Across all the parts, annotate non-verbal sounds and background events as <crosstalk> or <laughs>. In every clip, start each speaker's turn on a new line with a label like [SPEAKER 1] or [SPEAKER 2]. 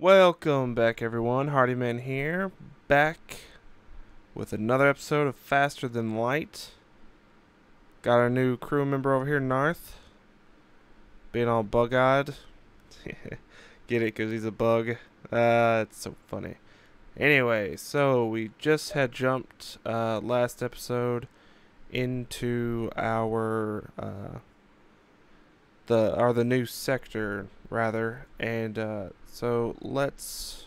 [SPEAKER 1] Welcome back, everyone. Hardyman here, back with another episode of Faster Than Light. Got our new crew member over here, Narth, being all bug-eyed. <laughs> Get it, because he's a bug. Uh, it's so funny. Anyway, so we just had jumped uh, last episode into our uh, the or the new sector rather, and uh, so let's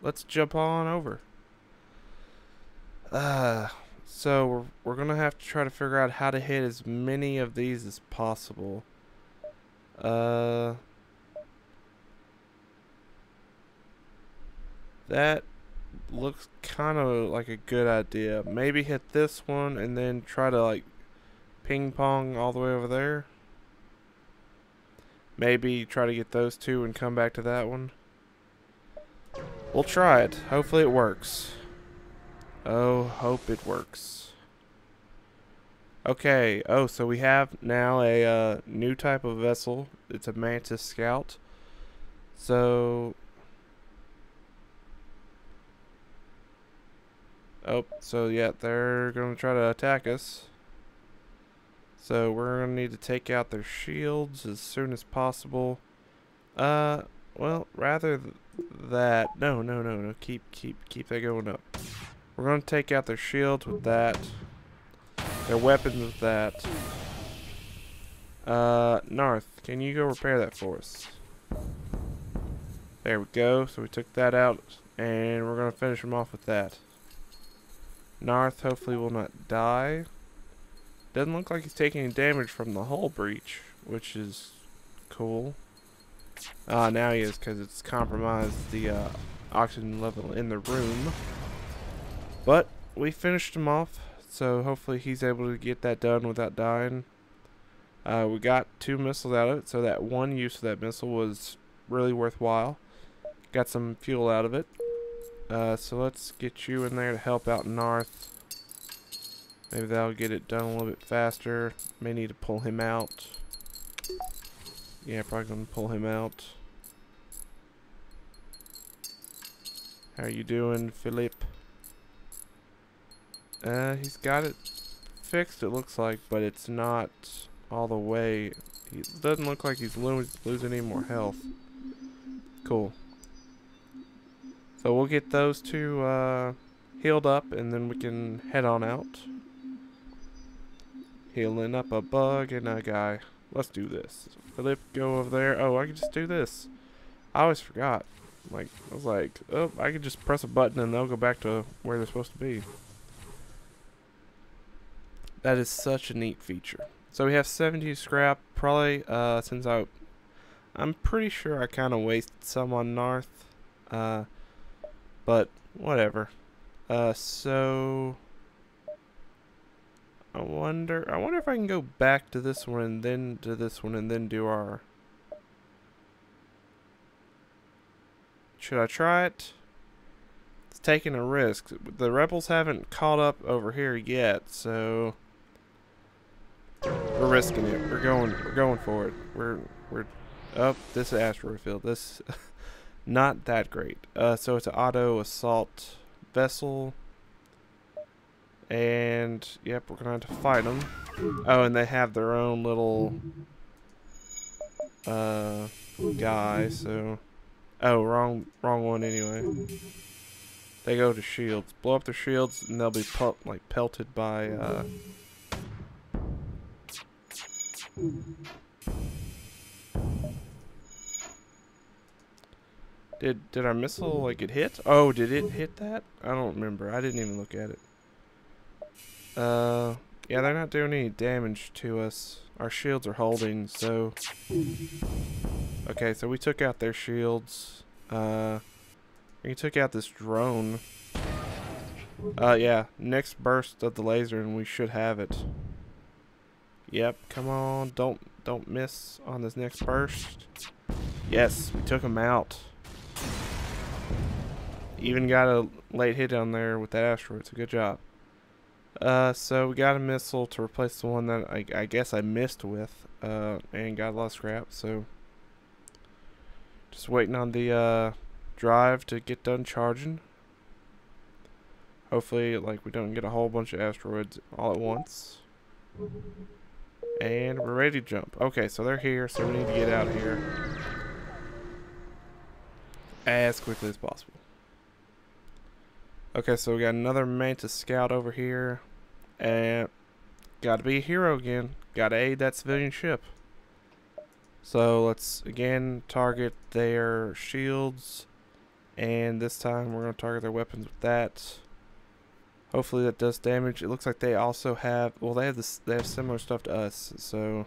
[SPEAKER 1] let's jump on over. Uh, so we're we're gonna have to try to figure out how to hit as many of these as possible. Uh, that looks kind of like a good idea. Maybe hit this one and then try to like ping pong all the way over there. Maybe try to get those two and come back to that one. We'll try it. Hopefully it works. Oh, hope it works. Okay. Oh, so we have now a uh, new type of vessel. It's a Mantis Scout. So... Oh, so yeah, they're going to try to attack us. So we're going to need to take out their shields as soon as possible. Uh, well, rather th that, no, no, no, no, keep, keep, keep that going up. We're going to take out their shields with that. Their weapons with that. Uh, Narth, can you go repair that for us? There we go. So we took that out, and we're going to finish them off with that. Narth hopefully will not die. Doesn't look like he's taking any damage from the hull breach, which is cool. Ah, uh, now he is because it's compromised the uh, oxygen level in the room. But we finished him off, so hopefully he's able to get that done without dying. Uh, we got two missiles out of it, so that one use of that missile was really worthwhile. Got some fuel out of it. Uh, so let's get you in there to help out Narth. Maybe that'll get it done a little bit faster. May need to pull him out. Yeah, probably gonna pull him out. How you doing, Philip? Uh, he's got it fixed, it looks like, but it's not all the way. He doesn't look like he's lo losing any more health. Cool. So we'll get those two uh, healed up, and then we can head on out. Healing up a bug and a guy. Let's do this. Philip, go over there. Oh, I can just do this. I always forgot. Like, I was like, oh, I can just press a button and they'll go back to where they're supposed to be. That is such a neat feature. So we have 70 scrap. Probably, uh, since I... I'm pretty sure I kind of wasted some on Narth. Uh, but, whatever. Uh, so... I wonder, I wonder if I can go back to this one and then to this one and then do our... Should I try it? It's taking a risk. The rebels haven't caught up over here yet, so... We're risking it. We're going, we're going for it. We're, we're up. This asteroid field. This, <laughs> not that great. Uh, so it's an auto assault vessel. And, yep, we're going to have to fight them. Oh, and they have their own little uh, guy, so... Oh, wrong wrong one anyway. They go to shields. Blow up their shields, and they'll be like pelted by... Uh, did did our missile like it hit? Oh, did it hit that? I don't remember. I didn't even look at it. Uh, yeah, they're not doing any damage to us. Our shields are holding, so... Okay, so we took out their shields. Uh, we took out this drone. Uh, yeah, next burst of the laser and we should have it. Yep, come on, don't don't miss on this next burst. Yes, we took him out. Even got a late hit down there with that asteroid, so good job. Uh, so we got a missile to replace the one that I, I guess I missed with, uh, and got a lot of scrap, so just waiting on the, uh, drive to get done charging. Hopefully, like, we don't get a whole bunch of asteroids all at once. And we're ready to jump. Okay, so they're here, so we need to get out of here as quickly as possible. Okay, so we got another Mantis scout over here. And gotta be a hero again. Gotta aid that civilian ship. So let's again target their shields. And this time we're to target their weapons with that. Hopefully that does damage. It looks like they also have, well they have this, they have similar stuff to us. So,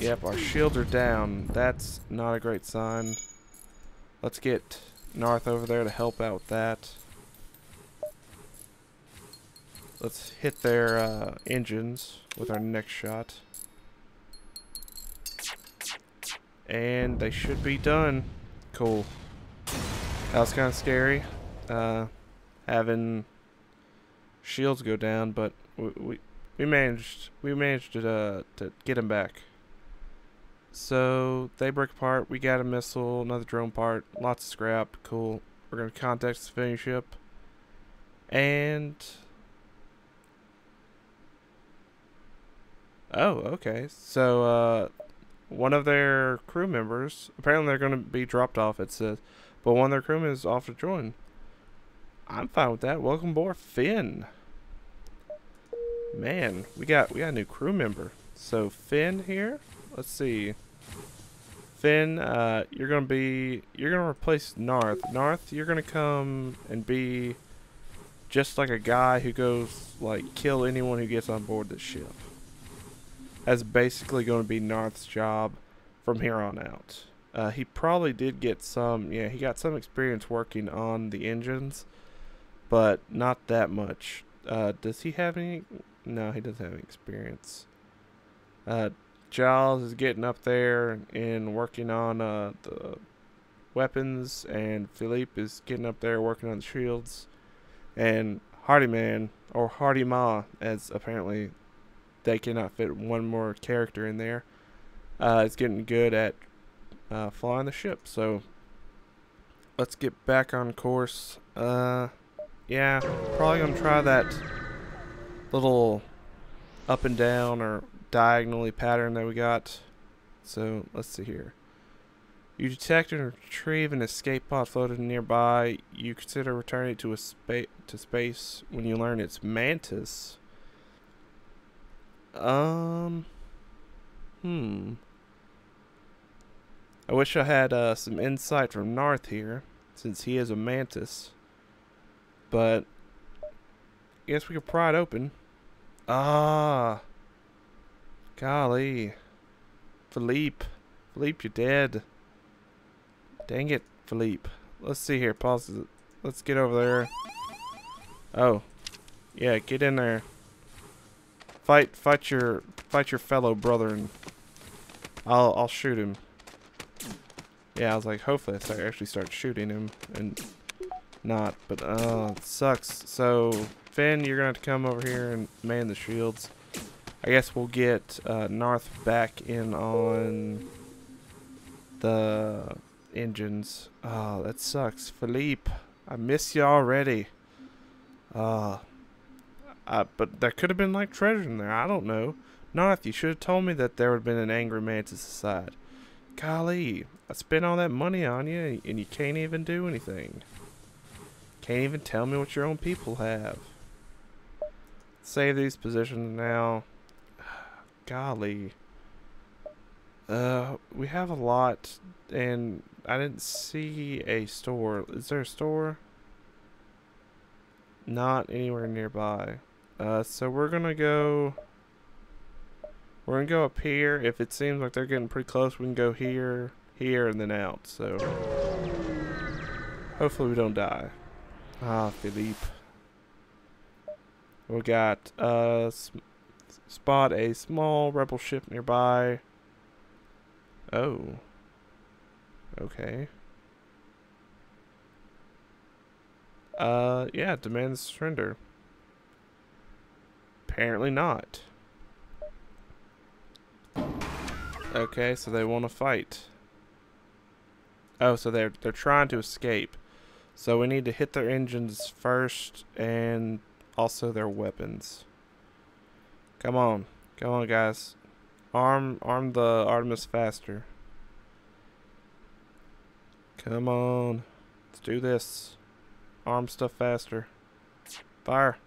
[SPEAKER 1] yep, our shields are down. That's not a great sign. Let's get Narth over there to help out with that. Let's hit their uh, engines with our next shot. And they should be done. Cool. That was kind of scary. Uh, having shields go down, but we, we we managed we managed to uh, to get him back. So they break apart. We got a missile, another drone part, lots of scrap. Cool. We're gonna contact the civilian ship, and oh, okay. So uh, one of their crew members, apparently they're going to be dropped off, it says, but one of their crewmen is off to join. I'm fine with that. Welcome aboard, Finn. Man, we got we got a new crew member. So Finn here. Let's see. Finn, uh, you're gonna be you're gonna replace Narth. Narth, you're gonna come and be just like a guy who goes like kill anyone who gets on board the ship. That's basically to be Narth's job from here on out. Uh, he probably did get some, yeah, he got some experience working on the engines, but not that much. Uh, does he have any? No, he doesn't have any experience. Uh, Giles is getting up there and working on uh, the weapons, and Philippe is getting up there working on the shields. And Hardy Man, or Hardy Ma, as apparently they cannot fit one more character in there. Uh, it's getting good at uh, flying the ship. So let's get back on course. Uh, yeah, probably gonna try that little up and down or diagonally pattern that we got. So let's see here. You detect and retrieve an escape pod floating nearby. You consider returning to a to space when you learn its mantis. Um. Hmm. I wish I had uh, some insight from Narth here, since he is a mantis. But, I guess we could pry it open. Ah. Golly. Philippe. Philippe, you're dead. Dang it, Philippe. Let's see here. Pause it. Let's get over there. Oh. Yeah, get in there. Fight, fight your, fight your fellow brother, and I'll, I'll shoot him. Yeah, I was like, hopefully I start, actually start shooting him, and not, but, uh, it sucks. So, Finn, you're gonna have to come over here and man the shields. I guess we'll get, uh, Narth back in on the engines. Oh, that sucks. Philippe, I miss you already. Uh, uh, but there could have been like treasure in there. I don't know. Narth, you should have told me that there would have been an angry mantis aside. Golly, I spent all that money on you and you can't even do anything. Can't even tell me what your own people have. Save these positions now. Golly. Uh, we have a lot, and I didn't see a store. Is there a store? Not anywhere nearby. Uh, so we're gonna go. We're gonna go up here. If it seems like they're getting pretty close, we can go here, here, and then out. So hopefully we don't die. Ah, Philippe. We got uh spot a small rebel ship nearby. Oh. Okay. Uh, yeah, demands surrender. Apparently not. Okay, so they want to fight. Oh, so they're they're trying to escape. So we need to hit their engines first and also their weapons. Come on. Come on, guys. Arm arm the Artemis faster. Come on. Let's do this. Arm stuff faster. Fire.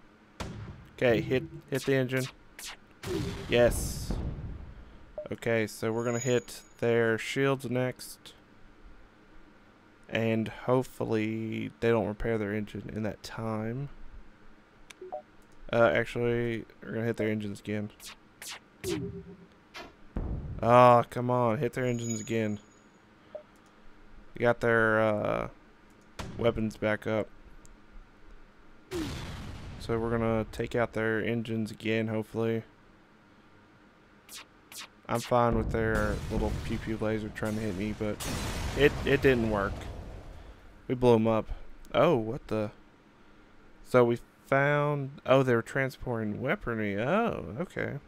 [SPEAKER 1] Okay, hit hit the engine. Yes. Okay, so we're gonna hit their shields next. And hopefully they don't repair their engine in that time. Uh, actually, we're gonna hit their engines again. Oh, come on, hit their engines again. We got their uh, weapons back up. So we're gonna take out their engines again, hopefully. I'm fine with their little pew pew laser trying to hit me, but it it didn't work. We blew them up. Oh, what the? So we found. Oh, they were transporting weaponry. Oh, okay.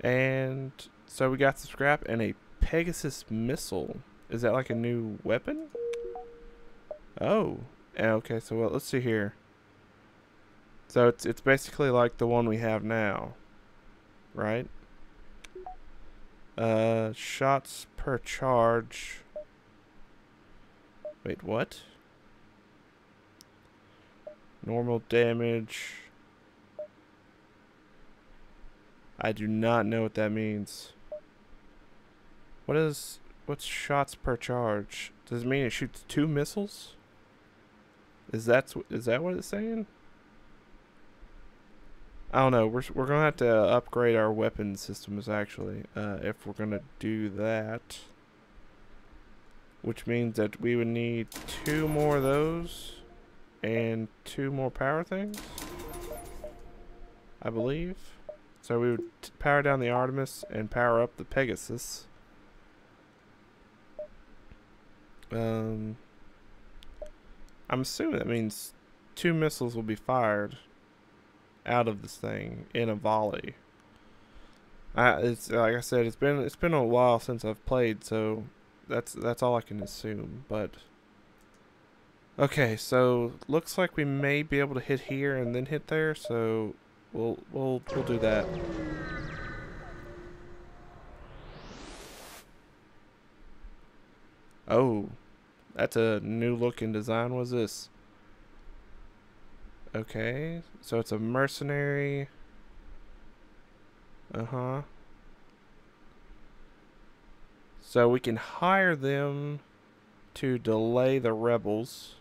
[SPEAKER 1] And so we got some scrap and a Pegasus missile. Is that like a new weapon? Oh. Okay, so well, let's see here. So it's it's basically like the one we have now. Right? Uh shots per charge. Wait, what? Normal damage. I do not know what that means. What is what's shots per charge? Does it mean it shoots two missiles? Is that is that what it's saying? I don't know. We're we're gonna have to upgrade our weapon systems actually, uh, if we're gonna do that. Which means that we would need two more of those, and two more power things. I believe. So we would power down the Artemis and power up the Pegasus. Um, I'm assuming that means two missiles will be fired out of this thing in a volley. I, it's like I said, it's been it's been a while since I've played, so that's that's all I can assume. But okay, so looks like we may be able to hit here and then hit there. So we'll we'll we'll do that. Oh, that's a new looking design. What's this? Okay, so it's a mercenary. Uh-huh. So we can hire them to delay the rebels.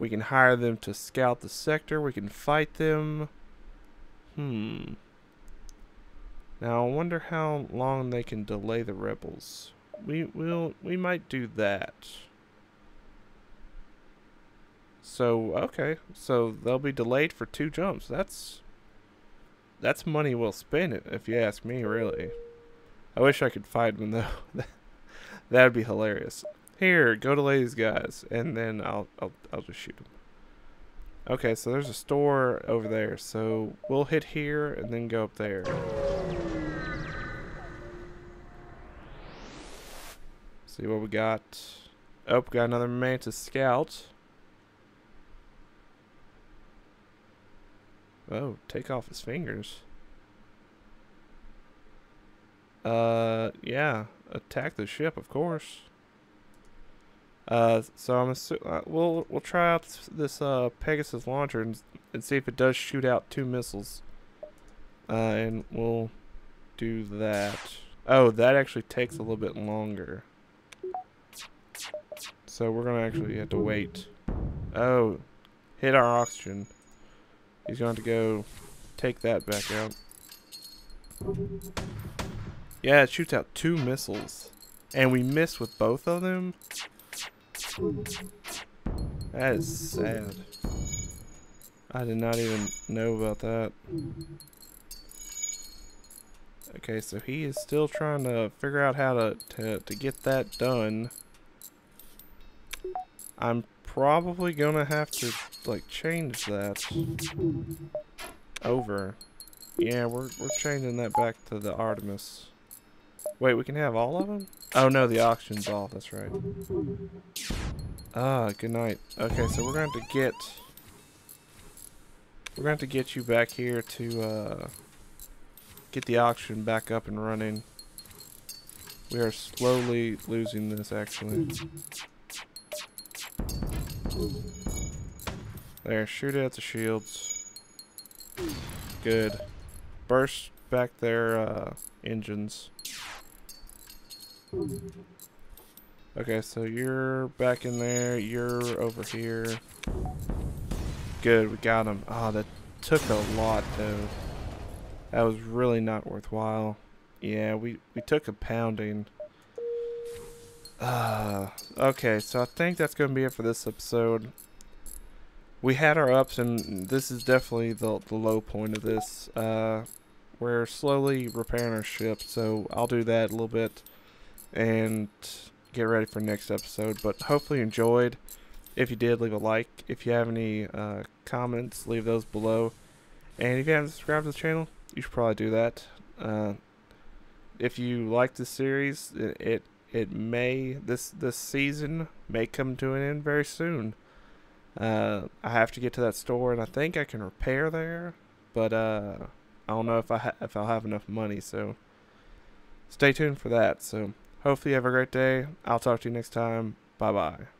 [SPEAKER 1] We can hire them to scout the sector. We can fight them. Hmm. Now I wonder how long they can delay the rebels. We will we might do that. So, okay. So they'll be delayed for two jumps. That's that's money well spent if you ask me, really. I wish I could fight them though. <laughs> That'd be hilarious. Here, go to these guys, and then I'll I'll I'll just shoot them. Okay, so there's a store over there. So we'll hit here and then go up there. See what we got. Oh, got another Mantis Scout. Oh, take off his fingers. Uh, yeah. Attack the ship, of course. Uh, so I'm assu uh, we'll we'll try out this uh Pegasus launcher and, and see if it does shoot out two missiles. Uh, and we'll do that. Oh, that actually takes a little bit longer. So we're gonna actually have to wait. Oh, hit our oxygen. He's going to go take that back out. Yeah, it shoots out two missiles. And we miss with both of them? That is sad. I did not even know about that. Okay, so he is still trying to figure out how to, to, to get that done. I'm probably gonna have to like change that over. Yeah, we're we're changing that back to the Artemis. Wait, we can have all of them? Oh no, the oxygen's off. That's right. Ah, good night. Okay, so we're going to get we're going to get you back here to uh, get the auction back up and running. We are slowly losing this, actually. There, shoot at the shields. Good. Burst back their uh, engines. Okay, so you're back in there. You're over here. Good, we got him. Ah, oh, that took a lot, though. That was really not worthwhile. Yeah, we, we took a pounding. Uh, okay, so I think that's going to be it for this episode. We had our ups, and this is definitely the, the low point of this. Uh, we're slowly repairing our ship, so I'll do that a little bit and get ready for next episode. But hopefully you enjoyed. If you did, leave a like. If you have any uh, comments, leave those below. And if you haven't subscribed to the channel, you should probably do that. Uh, if you like this series, it, it it may this this season may come to an end very soon. Uh, I have to get to that store, and I think I can repair there, but uh, I don't know if I if I'll have enough money. So stay tuned for that. So hopefully you have a great day. I'll talk to you next time. Bye bye.